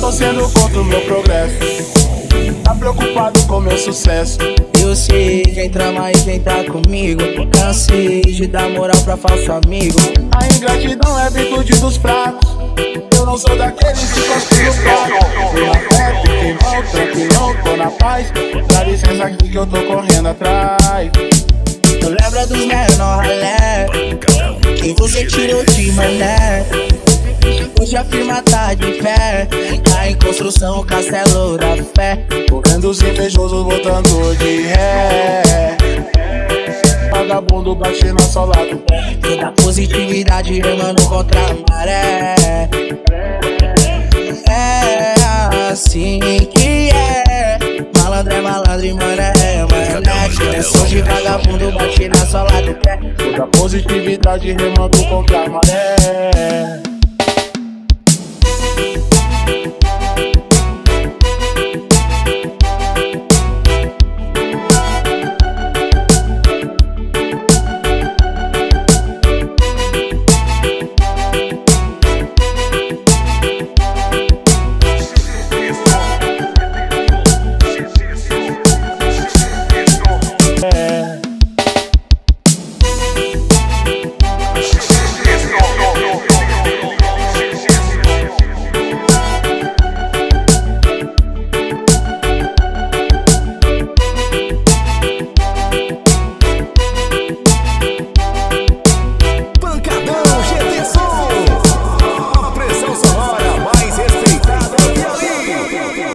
torcendo contra o meu progresso. Tá preocupado com meu sucesso. Eu sei quem trama e quem tá comigo. Cansei de dar moral pra falso amigo. A ingratidão é virtude dos fracos. Eu não sou daqueles que no prato. Tô na fé, firmão, tranquilão, tô na paz. Dá licença aqui que eu tô correndo atrás. Tu lembra dos menor ralé Que você tirou de mané Hoje a firma tá de pé construção castelo da fé. Correndo os invejosos botando de ré. Vagabundo bate na sola do pé Toda positividade remando contra a maré É assim que é. Malandro é malandro e mano é manete Eu sou de vagabundo, bate na sola do pé Toda positividade remando contra a maré